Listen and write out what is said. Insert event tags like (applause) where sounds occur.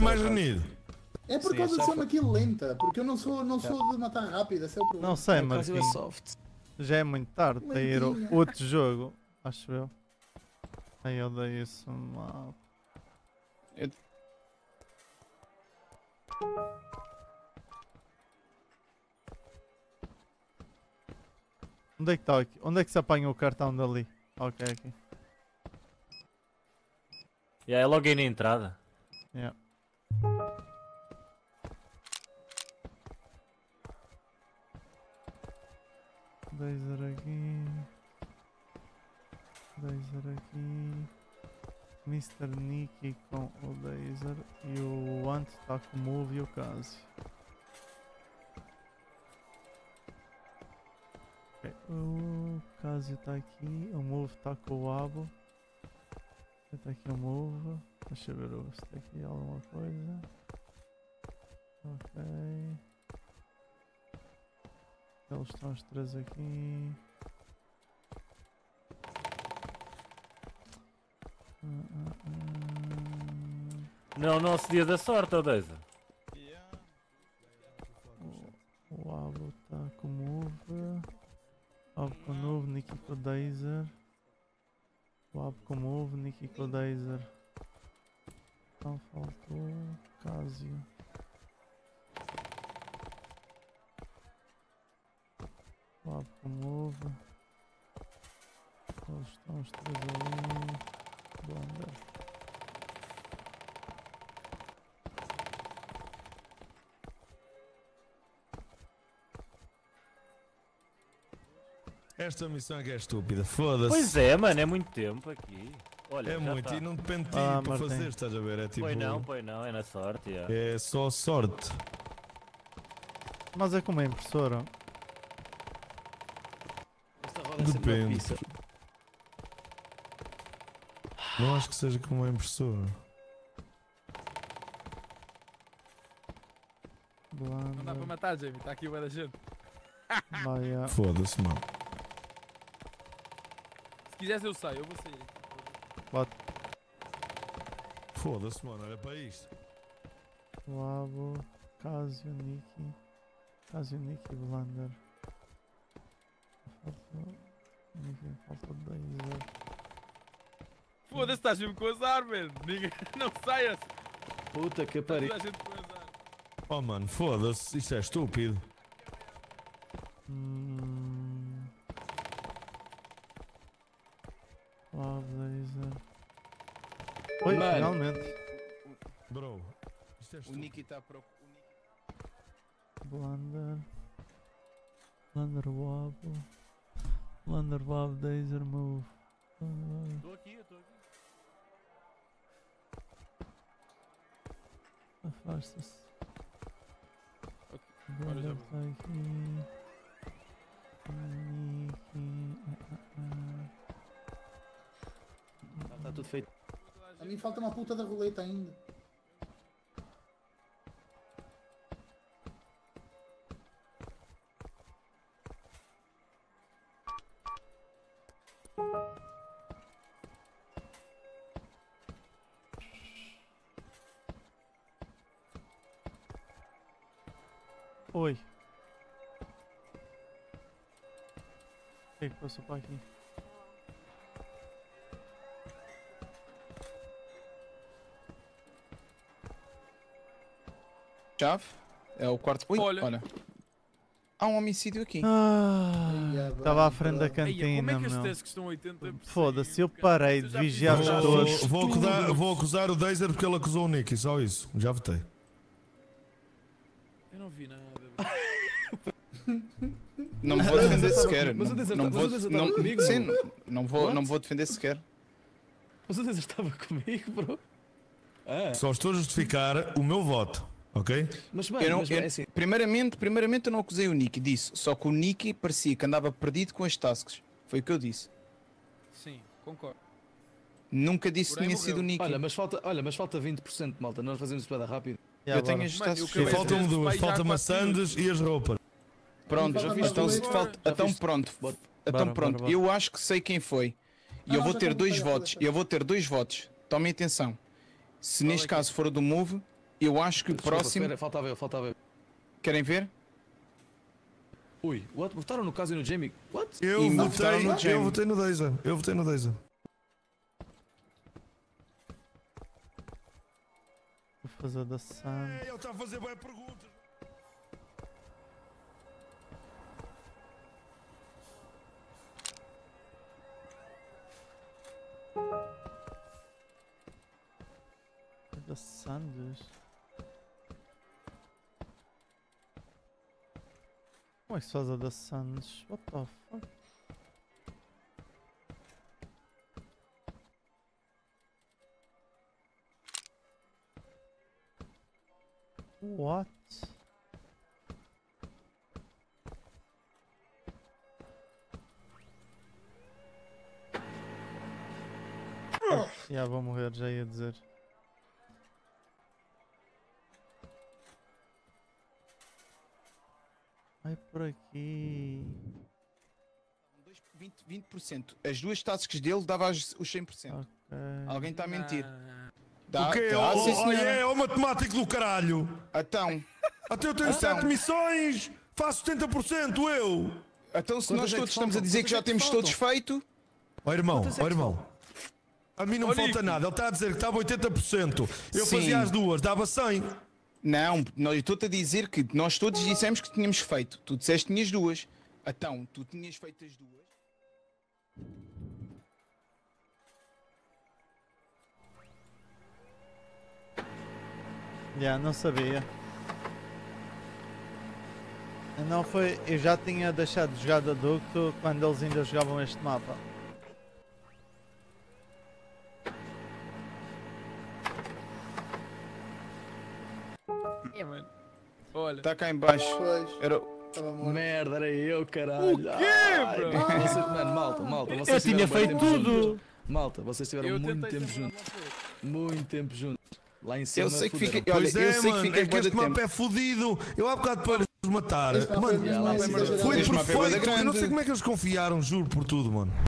foi mais reunido. É por Sim, causa de ser uma kill lenta, porque eu não sou, não sou de matar rápido, esse é o problema. Não sei, da soft. Já é muito tarde para ir outro jogo, acho eu. Ai, eu odeio isso mal. Eu- Onde é que está aqui? Onde é que se apanha o cartão dali? Ok, aqui. E aí, logo aí na entrada. Yeah. Laser aqui. Laser aqui. Mr. Nicky com o laser e o Want está com o Move e o Casio. Ok, O Casio está aqui, o Move está com o Abo. Está aqui o Move. Deixa eu ver se tem aqui alguma coisa. Ok. Eles estão os três aqui. Não nosso dia da sorte, ó Deisa. O, Abo está com Move. Abo com Move, Nicky com Dazer. O Abo com Move, Nicky com Dazer. Então faltou Casio. O Abo com Move. Eles estão os três ali. Blonder. Esta missão é que é estúpida, foda-se. Pois é, mano, é muito tempo aqui. Olha, É já muito, tá. e não depende de ti Ah, para Martim. fazer, estás a ver? É tipo. Pois não, pois não, é na sorte. já. É só sorte. Mas é como a impressora. Depende. pizza. Não acho que seja como uma impressora. Não dá para matar, Jamie. Está aqui o da gente. (laughs) A. Foda-se, mano. Se quiseres eu saio, eu vou sair. Foda-se, mano, olha para isto. Labo, Casio, Nicky, Casio, Nicky, Blander. Falta. Nicky, falta Dazer. Foda-se, estás mesmo com azar, mano. Ninguém... (laughs) Não saias. Puta que pariu. Oh, mano, foda-se, isto é estúpido. Hum. Dazer. Oi, Mano. finalmente. Bro, isto é O estúpido. Nicky está a procurar. Blander. Blander, Wabo, Dazer, Move. Estou aqui, eu estou aqui. Afasta-se. Ok, Blander já está aqui. Ah, ah, Está tá tudo feito. A mim falta uma puta da roleta ainda. Oi. O que é que passou para aqui? Chave? É o quarto. Ui, Olha. olha. Há um homicídio aqui. Ah, Estava à frente da é cantina, estes meu. testes estão 80 Foda-se, eu parei de vigiar-os Vou, todos. vou, acusar, vou acusar o Dazer porque ele acusou o Nicky, só isso. Já votei. Eu não vi nada. Não me vou defender sequer. Mas o Não, Dezer não vou, não, comigo, sim, não? não, não vou, não What? vou defender sequer. Mas o Dezer estava comigo, bro. Ah, Só estou a justificar o meu voto, ok? mas bem, Eu não- mas bem, eu- é assim. Primeiramente, primeiramente eu não acusei o Nicky, disse. Só que o Nicky parecia que andava perdido com as tasks. Foi o que eu disse. Sim, concordo. Nunca disse que tinha sido o Nicky. Olha, mas falta, olha, mas falta 20%, malta. Nós fazemos isso rápido. E eu tenho agora? as Mano, eu tasks. acabei de Faltam-me ver duas, Spy já há falta quatro maçãs e as roupas. Pronto, Já viste? então, se Já falta, então pronto. Bora. Então pronto, bora, bora. eu acho que sei quem foi. E Ah, eu não, vou ter dois votos. Eu vou ter dois votos. Tomem atenção. Se neste é é? caso for o do Move, Eu acho que o próximo. faltava eu, faltava eu. Querem ver? Ui, what? Votaram no caso e no Jamie? What? Eu E votei, no eu Jamie. votei no Dazer. Eu votei no Dazer. Fazer da Sun. Ele está a fazer boas perguntas. Da Sandes. Como é que se faz a da Sandes? What the fuck? What? Já vou morrer, já ia dizer. Ai por aqui. 20%. 20%. As duas tasks dele dava os 100%. Ok. Alguém está a mentir. Ah, Dá, o quê? dá, Oh, sim, oh, é, o matemático do caralho. Então, Até eu tenho Então. 7 missões. Faço 70% eu. então se nós é todos estamos a dizer que já é que temos faltam? todos feito, Ó irmão, é ó irmão. A mim não Ó, falta nada. Ele está a dizer que estava 80%. Eu Sim. fazia as duas, dava 100. não, não, eu estou-te a dizer que nós todos dissemos que tínhamos feito. Tu disseste que tinhas duas. Então, tu tinhas feito as duas. Já, não sabia. Não foi. Eu já tinha deixado de jogar de adulto quando eles ainda jogavam este mapa. é, mano. Olha. Está cá em baixo. Pois, Era... Merda, era eu, caralho. O quê, Ai, bro? Vocês, mano, malta, malta. Vocês Eu tinha feito juntos. tudo. Malta, vocês tiveram muito tempo juntos. Muito tempo juntos. Lá em cima. Eu sei que fica. Olha, pois eu é, sei que mano. fica é que este mapa tempo. é fodido. Eu há bocado para os matar. Mano, é exagerado. foi Este mapa é perfeito. Eu não sei como é que eles confiaram, juro por tudo, mano.